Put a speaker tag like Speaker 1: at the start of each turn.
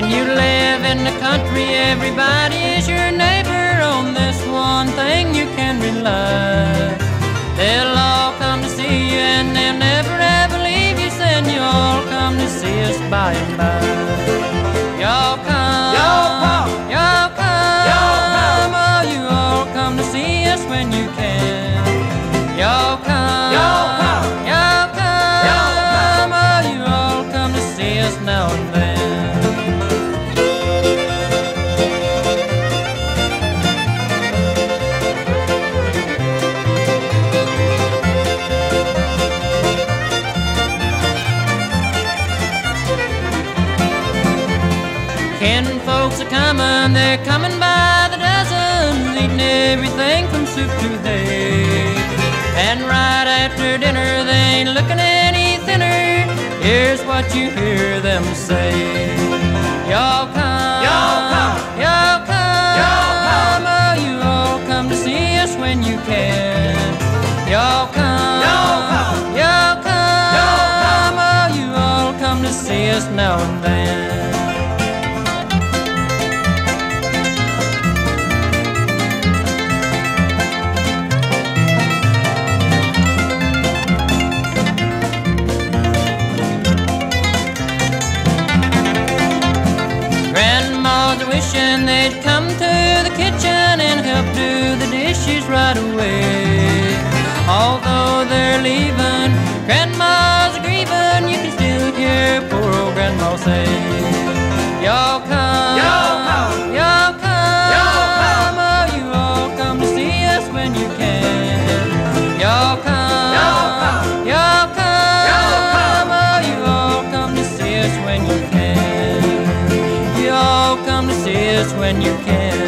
Speaker 1: When you live in the country, everybody is your neighbor. On this one thing you can rely. They'll all come to see you and they'll never ever leave you. Saying you all come to see us by and by. Y'all come,
Speaker 2: Y'all come.
Speaker 1: y'all come,
Speaker 2: Y'all come.
Speaker 1: Oh, you all come to see us when you can. Y'all come,
Speaker 2: Y'all come.
Speaker 1: y'all come,
Speaker 2: Y'all come.
Speaker 1: Oh, you all come to see us now and then. Ken folks are coming, they're coming by the dozens, eating everything from soup to hay. And right after dinner, they ain't looking any thinner. Here's what you hear them say: Y'all come,
Speaker 2: Y'all come.
Speaker 1: y'all come,
Speaker 2: Y'all come.
Speaker 1: Oh, you all come to see us when you can. Y'all come,
Speaker 2: Y'all come.
Speaker 1: y'all come,
Speaker 2: Y'all come.
Speaker 1: Oh, you all come to see us now and then. Wishing they'd come to the kitchen and help do the dishes right away. Although they're leaving, Grandma's grieving, you can still hear poor old Grandma say, Y'all come,
Speaker 2: Y'all come.
Speaker 1: y'all come,
Speaker 2: Y'all come.
Speaker 1: Oh, you all come to see us when you can. Y'all come,
Speaker 2: Y'all come.
Speaker 1: y'all come,
Speaker 2: Y'all come.
Speaker 1: Oh, you all come to see us when you can. Us when you can.